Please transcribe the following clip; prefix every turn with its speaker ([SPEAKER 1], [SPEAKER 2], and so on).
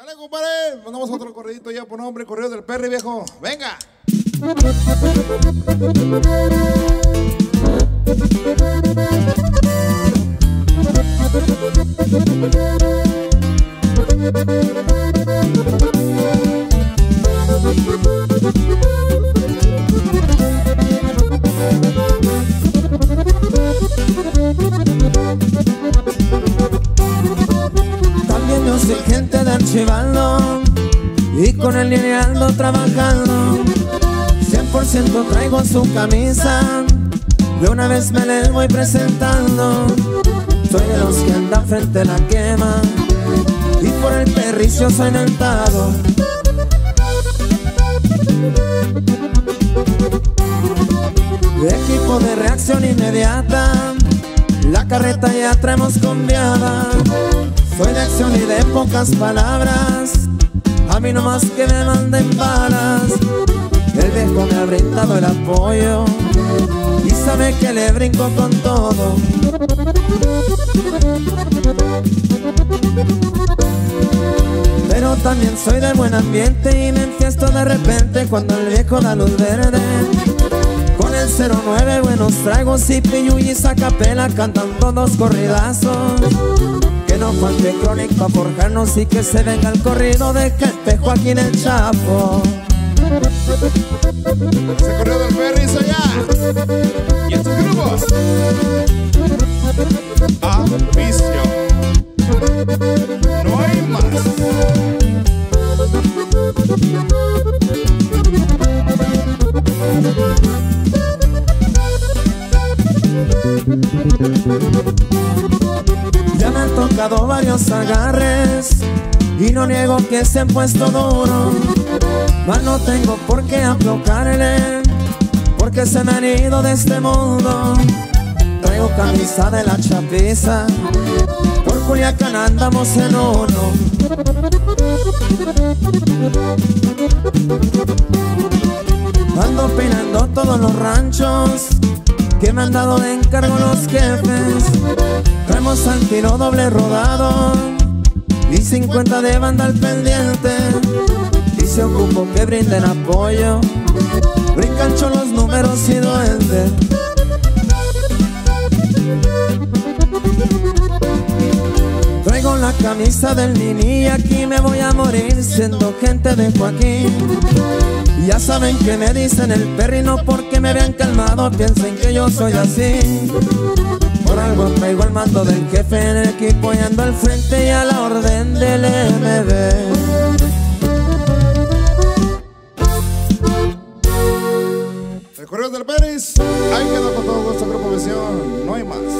[SPEAKER 1] Sale, compadre. Mandamos otro corredito ya por nombre, correo del Perry, viejo. Venga.
[SPEAKER 2] Y con el linealdo trabajando. 100% traigo su camisa, de una vez me les voy presentando. Soy de los que andan frente a la quema y por el perricio soy nentado. Equipo de reacción inmediata, la carreta ya traemos conviada. Soy de acción y de pocas palabras, a mí no más que me manden balas. El viejo me ha brindado el apoyo y sabe que le brinco con todo. Pero también soy de buen ambiente y me enfiesto de repente cuando el viejo da luz verde. Con el 09 buenos tragos y pilluy y sacapela cantan todos corridazos. No falte crónica forjarnos y que se venga el corrido de aquí en el Chapo.
[SPEAKER 1] Ese correo del Perry es allá. Y estos grupos. A. No hay más.
[SPEAKER 2] Tocado varios agarres y no niego que se han puesto duro. Mas no tengo por qué aflojarle porque se me han ido de este mundo. Traigo camisa de la chapiza, por Culiacán andamos en uno. Ando peinando todos los ranchos que me han dado de encargo los jefes. Traemos al doble rodado y 50 de banda al pendiente. Y se ocupo que brinden apoyo, brincan los números y duenden. Traigo la camisa del Nini y aquí me voy a morir siendo gente de Joaquín. Ya saben que me dicen el perrino porque me vean calmado, piensen que yo soy así. Por algo traigo el mando del jefe en el equipo y ando al frente y a la orden del MB.
[SPEAKER 1] El correo del Perry. Ahí quedó con todo gusto, Grupo Visión. No hay más.